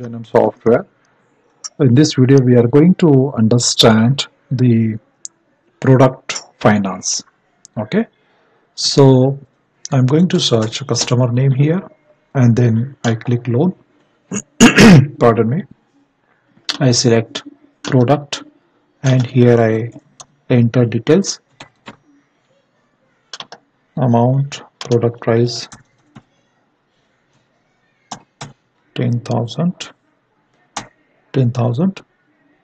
Genom software. In this video, we are going to understand the product finance. Okay, so I'm going to search customer name here and then I click loan. Pardon me. I select product and here I enter details amount product price 10,000 10,000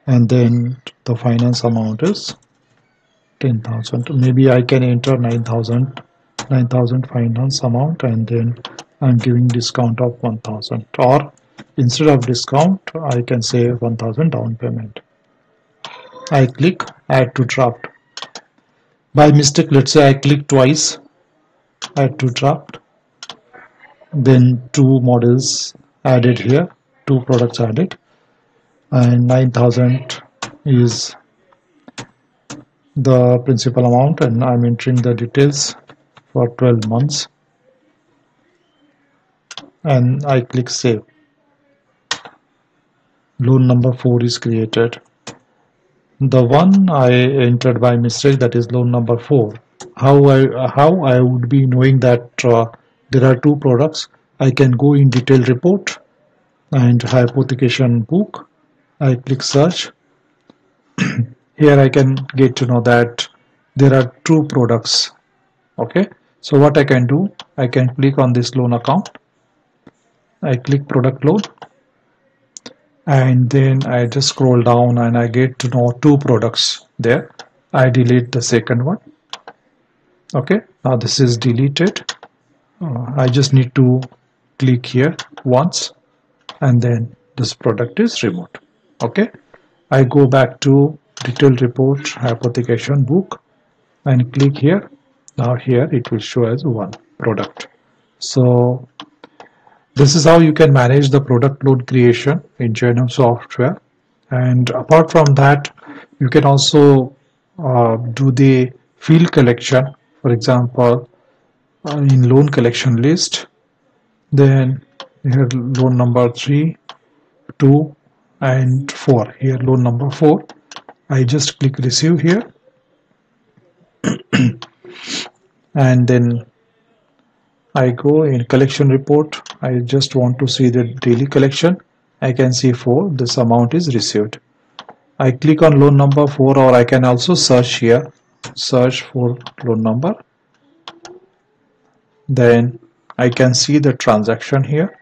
and then the finance amount is 10,000 maybe I can enter 9,000 9,000 finance amount and then I'm giving discount of 1,000 or instead of discount I can say 1,000 down payment. I click add to draft. By mistake let's say I click twice add to draft. Then two models added here. Two products added. And 9000 is the principal amount and I'm entering the details for 12 months. And I click save. Loan number 4 is created. The one I entered by mistake that is loan number 4 how I how I would be knowing that uh, there are two products I can go in detail report and hypothecation book. I click search. Here I can get to know that there are two products. Okay? So what I can do I can click on this loan account. I click product loan. And then I just scroll down and I get to know two products there. I delete the second one. Okay? Now this is deleted. Uh, I just need to click here once and then this product is removed. Okay? I go back to detailed report hypothecation book and click here. Now here it will show as one product. So this is how you can manage the product loan creation in Genom software. And apart from that you can also uh, do the field collection. For example uh, in loan collection list then here loan number 3 2 and 4 here loan number 4 I just click receive here. And then I go in collection report. I just want to see the daily collection. I can see 4 this amount is received. I click on loan number 4 or I can also search here. Search for loan number. Then I can see the transaction here.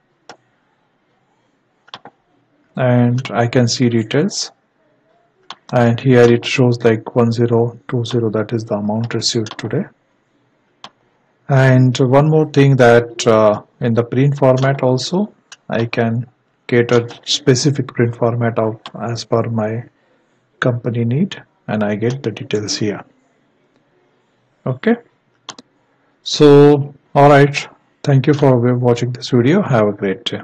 And I can see details. And here it shows like 1020 that is the amount received today. And one more thing that uh, in the print format also I can a specific print format of as per my company need and I get the details here. Okay? So all right thank you for watching this video. Have a great day